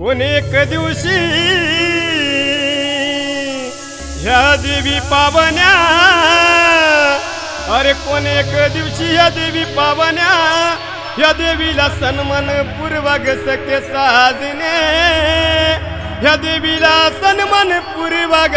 अनेक दिवशी ह्या देवी पावन्या अरे कोणेक दिवशी ह्या देवी पावन्या ह्या देवीला सन्मान पूर्वक सके साजने ह्या देवीला सन्मान पूर्वग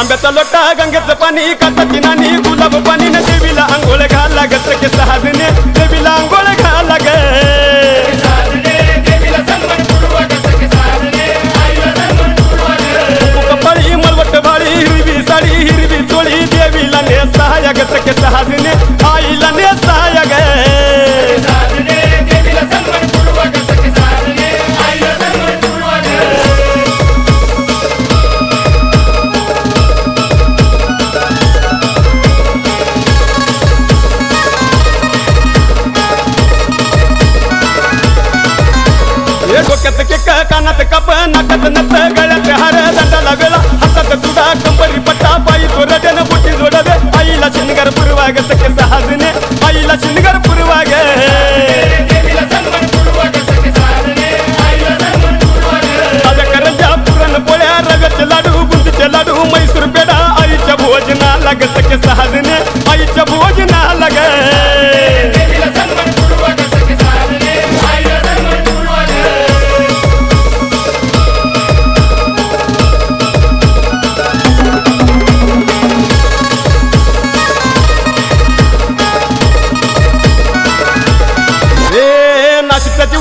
तांब्याचा लोटा, गंगेचं पाणी काचाची नाणी गुलाब पाणी, न देवीला आंघोळ घाला ग सखे सहाजने देवीला आंघोळ घाला ग कपाळी मलवट भाळी हिरवी साडी, हिरवी चोळी, देवीला नेसाया ग सखे सहाजने आईला नेसाया डोक्यात केक कानात काप नाकात नत गळ्यात हार दंडाला वेळा हातात तुडा कंबरी पट्टा पायी तो रड्यानं बोटी जोडवे आईला शिनगार पुरवाग सखे सहाजने आईला शिनगार पुरवाग लाडू बुंदीचे लाडू मैसूर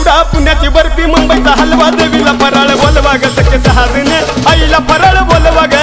नाशिकचा पुण्याची बर्फी मुंबईचा हलवा देवीला फराळ बोलवा ग सखे सहाजने आईला फराळ बोलवा ग